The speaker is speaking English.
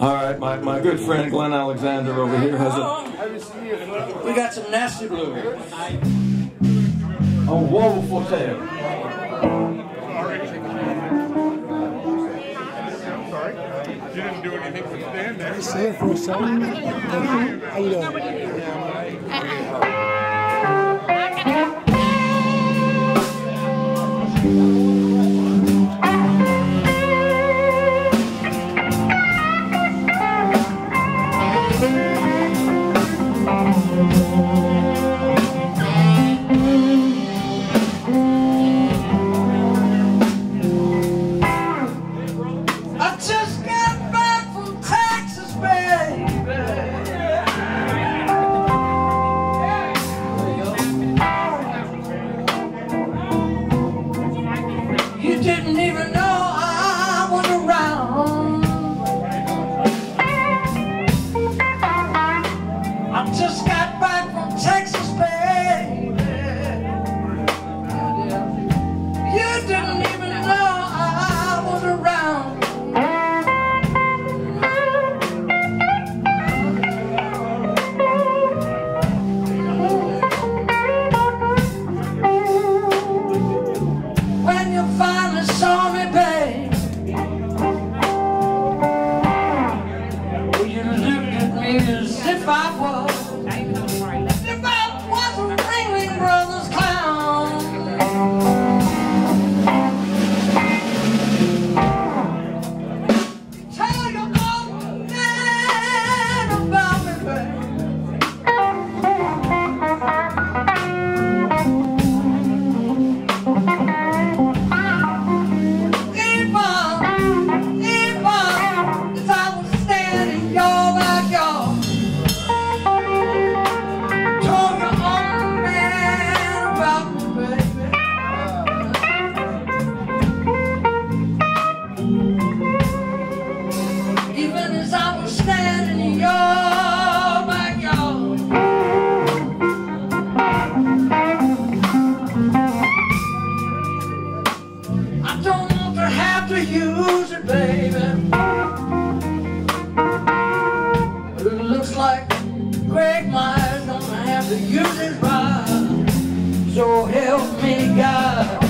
All right, my, my good friend Glenn Alexander over here has a. We got some nasty blue here. A woeful tale. You didn't do anything for Stan there. Say it for a second. How you doing? Even know I don't want to have to use it, baby. It looks like Greg Myers gonna have to use it right. So help me God.